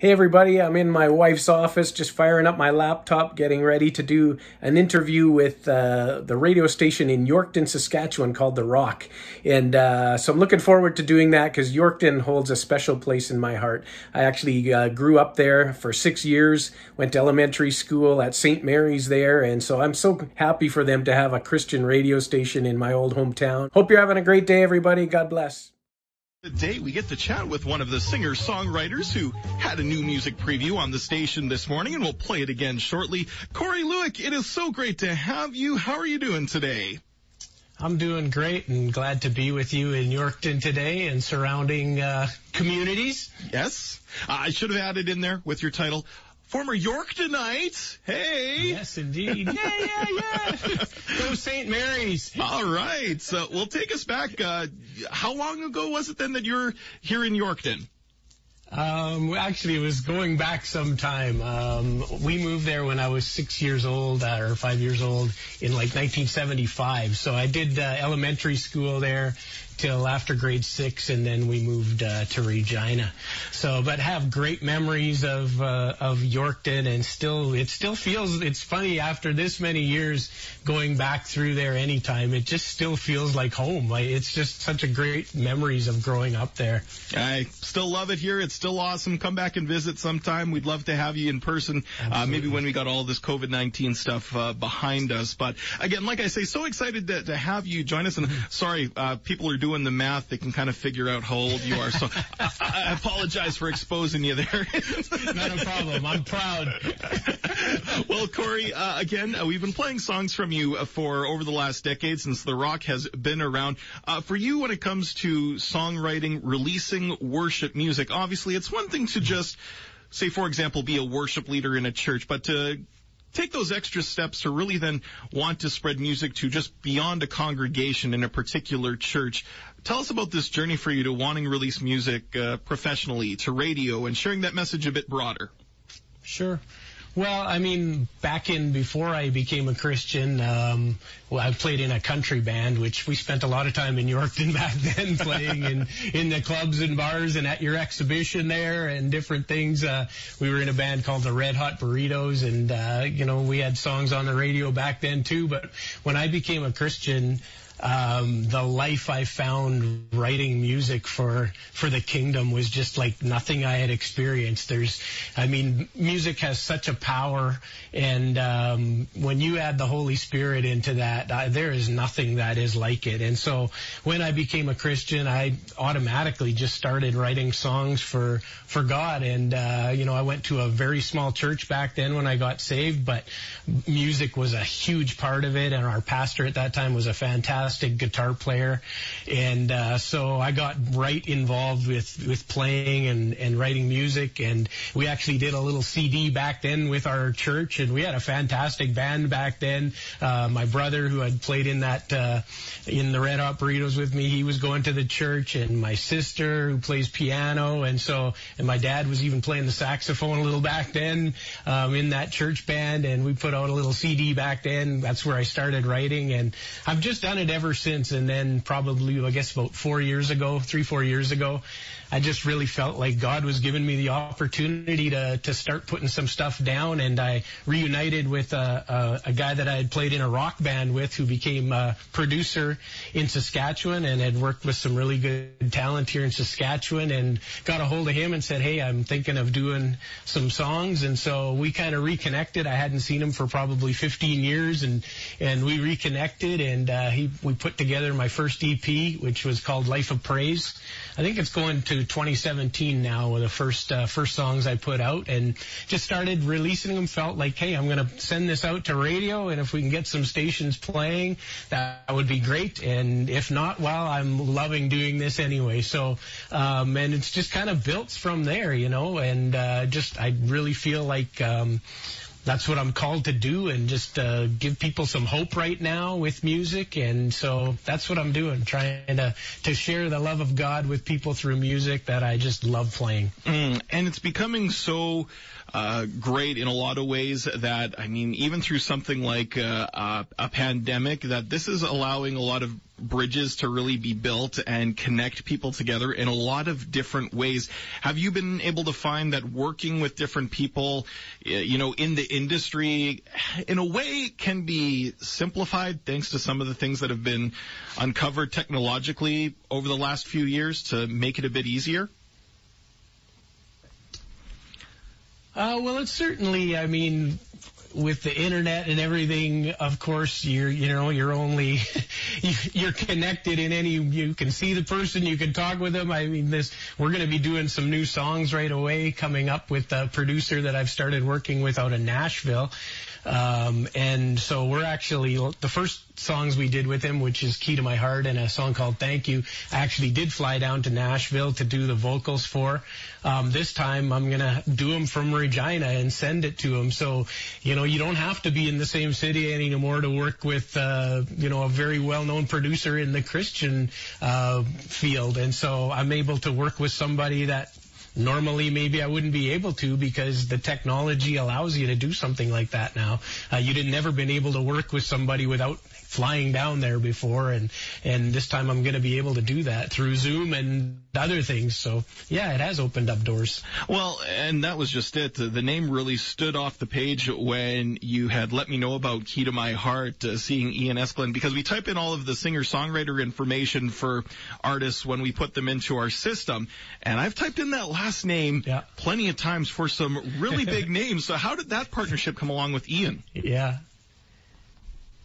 Hey everybody, I'm in my wife's office just firing up my laptop, getting ready to do an interview with uh, the radio station in Yorkton, Saskatchewan called The Rock. And uh, so I'm looking forward to doing that because Yorkton holds a special place in my heart. I actually uh, grew up there for six years, went to elementary school at St. Mary's there, and so I'm so happy for them to have a Christian radio station in my old hometown. Hope you're having a great day, everybody. God bless. Today we get to chat with one of the singer-songwriters who had a new music preview on the station this morning and we'll play it again shortly. Corey Lueck, it is so great to have you. How are you doing today? I'm doing great and glad to be with you in Yorkton today and surrounding uh, communities. Yes. I should have added in there with your title, former Yorktonites. Hey. Yes, indeed. yeah, yeah, yeah. Go St. Mary's. All right. So, well, take us back. Uh, how long ago was it then that you're here in Yorkton? Um, actually, it was going back some time. Um, we moved there when I was six years old, uh, or five years old, in like 1975. So I did uh, elementary school there till after grade six, and then we moved uh, to Regina. So, but have great memories of uh, of Yorkton, and still, it still feels. It's funny after this many years going back through there anytime. It just still feels like home. Like it's just such a great memories of growing up there. I still love it here. It's still awesome. Come back and visit sometime. We'd love to have you in person. Uh, maybe when we got all this COVID nineteen stuff uh, behind us. But again, like I say, so excited to, to have you join us. And sorry, uh, people are doing doing the math, they can kind of figure out how old you are. So I, I apologize for exposing you there. Not a problem. I'm proud. well, Corey, uh, again, uh, we've been playing songs from you for over the last decade since The Rock has been around. Uh, for you, when it comes to songwriting, releasing worship music, obviously it's one thing to just say, for example, be a worship leader in a church, but to take those extra steps to really then want to spread music to just beyond a congregation in a particular church. Tell us about this journey for you to wanting to release music uh, professionally to radio and sharing that message a bit broader. Sure. Well, I mean, back in before I became a Christian, um, well, I played in a country band, which we spent a lot of time in Yorkton back then, playing in in the clubs and bars and at your exhibition there and different things. Uh, we were in a band called the Red Hot Burritos, and uh, you know we had songs on the radio back then too. But when I became a Christian, um, the life I found writing music for for the kingdom was just like nothing I had experienced. There's, I mean, music has such a power, and um, when you add the Holy Spirit into that, uh, there is nothing that is like it. And so when I became a Christian, I automatically just started writing songs for for God. And uh, you know, I went to a very small church back then when I got saved, but music was a huge part of it, and our pastor at that time was a fantastic fantastic guitar player, and uh, so I got right involved with with playing and and writing music, and we actually did a little CD back then with our church, and we had a fantastic band back then. Uh, my brother, who had played in that uh, in the Red Hot Burritos with me, he was going to the church, and my sister who plays piano, and so and my dad was even playing the saxophone a little back then um, in that church band, and we put out a little CD back then. That's where I started writing, and I've just done it ever since. And then probably, I guess about four years ago, three, four years ago, I just really felt like God was giving me the opportunity to to start putting some stuff down, and I reunited with a, a, a guy that I had played in a rock band with, who became a producer in Saskatchewan and had worked with some really good talent here in Saskatchewan, and got a hold of him and said, "Hey, I'm thinking of doing some songs," and so we kind of reconnected. I hadn't seen him for probably 15 years, and and we reconnected, and uh, he we put together my first EP, which was called Life of Praise. I think it's going to 2017 now with the first uh, first songs I put out and just started releasing them. Felt like, hey, I'm going to send this out to radio, and if we can get some stations playing, that would be great. And if not, well, I'm loving doing this anyway. So, um, and it's just kind of built from there, you know. And uh, just I really feel like. Um, that's what I'm called to do and just uh, give people some hope right now with music. And so that's what I'm doing, trying to, to share the love of God with people through music that I just love playing. Mm, and it's becoming so uh, great in a lot of ways that, I mean, even through something like uh, a pandemic, that this is allowing a lot of bridges to really be built and connect people together in a lot of different ways. Have you been able to find that working with different people, you know, in the industry, in a way can be simplified thanks to some of the things that have been uncovered technologically over the last few years to make it a bit easier? Uh, well, it's certainly, I mean, with the internet and everything, of course, you're you know you're only you're connected in any you can see the person, you can talk with them. I mean, this we're going to be doing some new songs right away coming up with a producer that I've started working with out in Nashville. Um, and so we're actually the first songs we did with him, which is "Key to My Heart" and a song called "Thank You." I actually did fly down to Nashville to do the vocals for. Um, this time I'm gonna do them from Regina and send it to him. So you know you don't have to be in the same city anymore to work with uh, you know a very well-known producer in the Christian uh, field. And so I'm able to work with somebody that normally maybe I wouldn't be able to because the technology allows you to do something like that now. Uh, you'd have never been able to work with somebody without flying down there before and and this time I'm going to be able to do that through Zoom and other things. So yeah it has opened up doors. Well and that was just it. The name really stood off the page when you had let me know about Key to My Heart uh, seeing Ian Eskelin because we type in all of the singer songwriter information for artists when we put them into our system. And I've typed in that last name yeah. plenty of times for some really big names. So how did that partnership come along with Ian? Yeah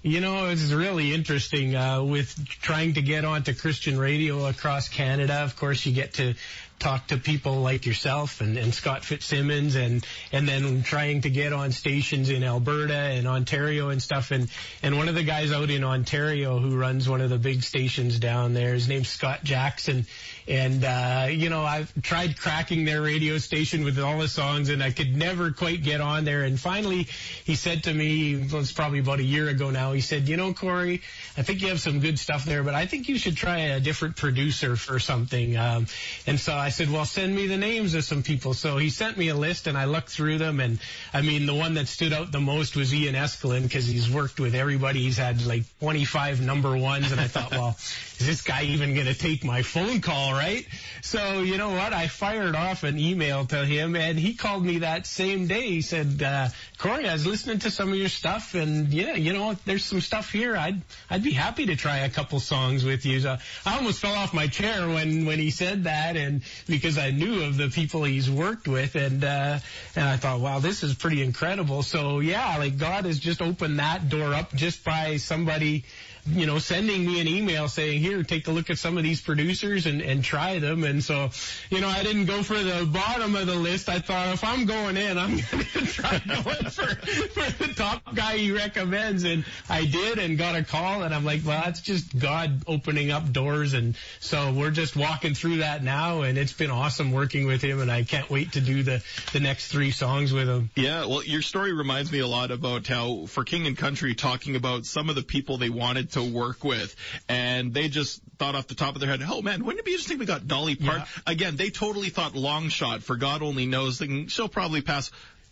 you know, it's really interesting uh, with trying to get onto Christian radio across Canada. Of course, you get to talk to people like yourself and, and Scott Fitzsimmons and and then trying to get on stations in Alberta and Ontario and stuff. And and one of the guys out in Ontario who runs one of the big stations down there his name's Scott Jackson. And uh you know I've tried cracking their radio station with all the songs and I could never quite get on there. And finally he said to me well, it's probably about a year ago now he said you know Corey I think you have some good stuff there but I think you should try a different producer for something. Um and so I said, well, send me the names of some people. So he sent me a list and I looked through them. And I mean, the one that stood out the most was Ian Eskelin because he's worked with everybody. He's had like 25 number ones. And I thought, well, is this guy even going to take my phone call, right? So you know what? I fired off an email to him and he called me that same day. He said, uh, Corey, I was listening to some of your stuff and yeah, you know, there's some stuff here. I'd, I'd be happy to try a couple songs with you. So I almost fell off my chair when, when he said that and because I knew of the people he's worked with and, uh, and I thought, wow, this is pretty incredible. So yeah, like God has just opened that door up just by somebody you know, sending me an email saying, here, take a look at some of these producers and, and try them. And so, you know, I didn't go for the bottom of the list. I thought if I'm going in, I'm going to try going for, for the top guy he recommends. And I did and got a call and I'm like, well, that's just God opening up doors. And so we're just walking through that now. And it's been awesome working with him. And I can't wait to do the, the next three songs with him. Yeah. Well, your story reminds me a lot about how for King and Country talking about some of the people they wanted to work with. And they just thought off the top of their head, oh man, wouldn't it be interesting we got Dolly Parton? Yeah. Again, they totally thought long shot for God only knows. She'll probably pass.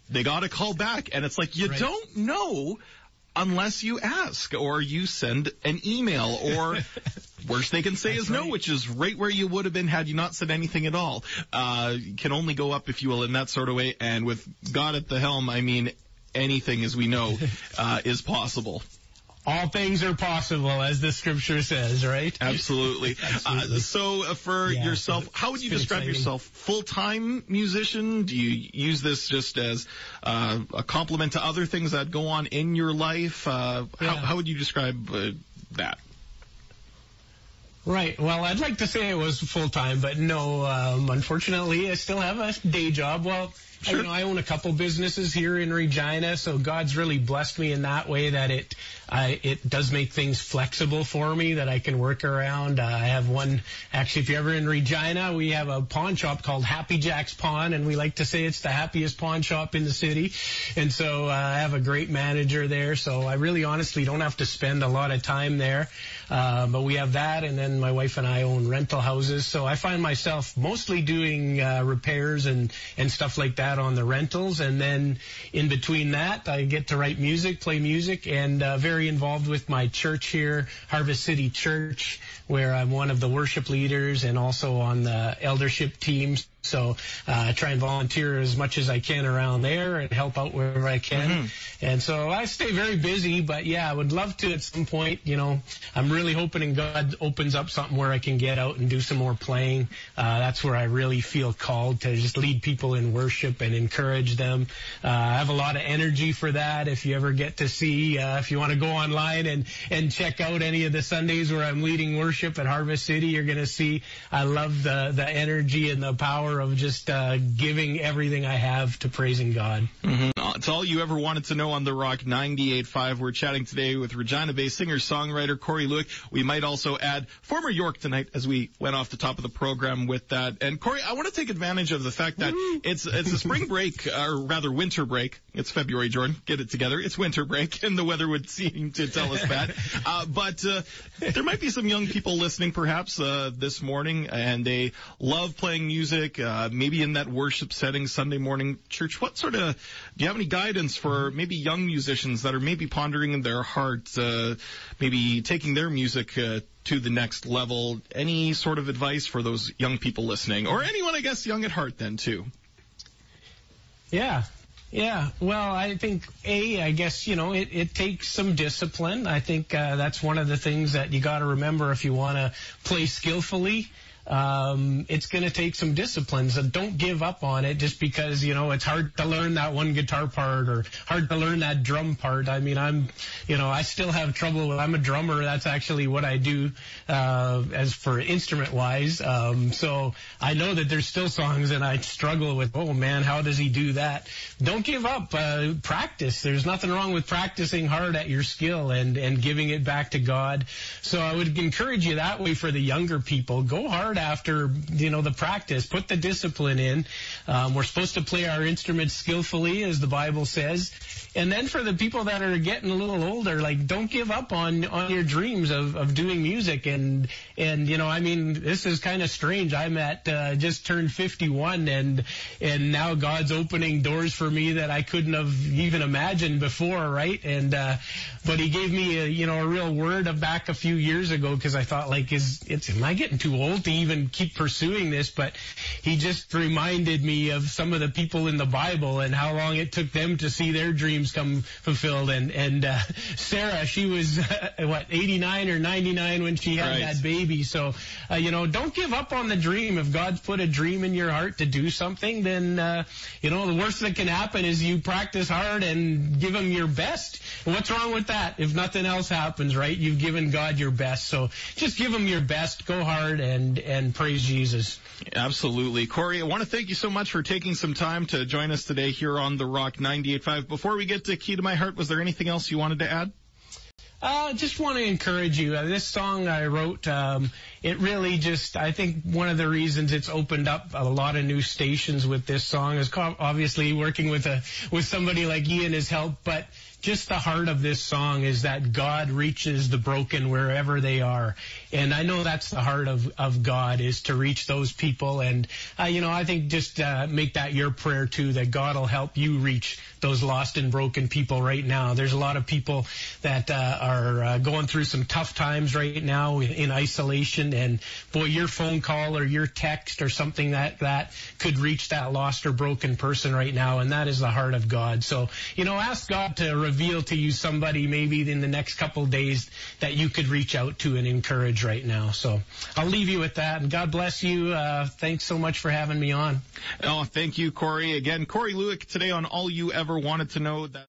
They got a call back and it's like, you right. don't know unless you ask or you send an email or worst they can say That's is right. no, which is right where you would have been had you not said anything at all. Uh, can only go up if you will in that sort of way. And with God at the helm, I mean, anything as we know, uh, is possible all things are possible, as the scripture says, right? Absolutely. Absolutely. Uh, so, uh, for yeah, yourself, how would you describe exciting. yourself? Full time musician? Do you use this just as uh, a compliment to other things that go on in your life? Uh, yeah. how, how, would you describe uh, that? Right. Well, I'd like to say it was full time, but no. Um, unfortunately, I still have a day job. Well, Sure. You know, I own a couple businesses here in Regina, so God's really blessed me in that way that it uh, it does make things flexible for me that I can work around. Uh, I have one actually. If you're ever in Regina, we have a pawn shop called Happy Jack's Pawn, and we like to say it's the happiest pawn shop in the city. And so uh, I have a great manager there, so I really honestly don't have to spend a lot of time there. Uh, but we have that, and then my wife and I own rental houses, so I find myself mostly doing uh, repairs and and stuff like that on the rentals, and then in between that, I get to write music, play music, and uh, very involved with my church here, Harvest City Church, where I'm one of the worship leaders and also on the eldership teams. So uh, I try and volunteer as much as I can around there and help out wherever I can. Mm-hmm. And so I stay very busy, but yeah, I would love to at some point, you know, I'm really hoping God opens up something where I can get out and do some more playing. Uh, that's where I really feel called to just lead people in worship and encourage them. Uh, I have a lot of energy for that. If you ever get to see, uh, if you want to go online and, and check out any of the Sundays where I'm leading worship at Harvest City, you're going to see I love the, the energy and the power power of just uh, giving everything I have to praising God. Mm-hmm. It's all you ever wanted to know on The Rock 98.5. We're chatting today with Regina Bay singer-songwriter Corey Lueck. We might also add former Yorktonite as we went off the top of the program with that. And Corey, I want to take advantage of the fact that it's it's a spring break, or rather winter break. It's February, Jordan. Get it together. It's winter break, and the weather would seem to tell us that. Uh, but uh, there might be some young people listening, perhaps uh, this morning, and they love playing music uh, maybe in that worship setting, Sunday morning church. What sort of, do you have any guidance for maybe young musicians that are maybe pondering in their heart, uh, maybe taking their music uh, to the next level? Any sort of advice for those young people listening, or anyone, I guess, young at heart then too? Yeah, yeah, well, I think a, I guess you know, it, it takes some discipline. I think uh, that's one of the things that you got to remember if you want to play skillfully um, it's going to take some discipline. So don't give up on it just because, you know, it's hard to learn that one guitar part or hard to learn that drum part. I mean, I'm, you know, I still have trouble. I'm a drummer. That's actually what I do, uh, as for instrument wise. Um, so I know that there's still songs and I struggle with, oh man, how does he do that? Don't give up. Uh, practice. There's nothing wrong with practicing hard at your skill and, and giving it back to God. So I would encourage you that way for the younger people. Go hard hard after you know the practice. Put the discipline in. Um, we're supposed to play our instruments skillfully, as the Bible says. And then for the people that are getting a little older, like don't give up on on your dreams of of doing music. And and you know, I mean, this is kind of strange. I'm at uh, just turned 51, and and now God's opening doors for me that I couldn't have even imagined before, right? And uh, but He gave me a you know a real word of back a few years ago because I thought like, is it's am I getting too old to even keep pursuing this, but he just reminded me of some of the people in the Bible and how long it took them to see their dreams come fulfilled. And and uh, Sarah, she was uh, what 89 or 99 when she had right. that baby. So uh, you know, don't give up on the dream. If God's put a dream in your heart to do something, then uh, you know the worst that can happen is you practice hard and give Him your best. What's wrong with that? If nothing else happens, right? You've given God your best, so just give Him your best. Go hard and and praise Jesus. Absolutely. Corey, I want to thank you so much for taking some time to join us today here on The Rock 98.5. Before we get to Key to My Heart, was there anything else you wanted to add? I uh, just want to encourage you. Uh, this song I wrote, um, it really just, I think one of the reasons it's opened up a lot of new stations with this song is obviously working with a, with somebody like Ian has helped, but just the heart of this song is that God reaches the broken wherever they are. And I know that's the heart of, of God is to reach those people. And, uh, you know, I think just uh, make that your prayer too, that God will help you reach those lost and broken people right now. There's a lot of people that uh, are uh, going through some tough times right now in, in isolation. And boy, your phone call or your text or something that, that could reach that lost or broken person right now. And that is the heart of God. So, you know, ask God to reveal to you somebody maybe in the next couple days that you could reach out to and encourage right now. So I'll leave you with that. And God bless you. Uh, thanks so much for having me on. Oh, thank you, Corey. Again, Corey Lueck today on All You Wanted to Know. That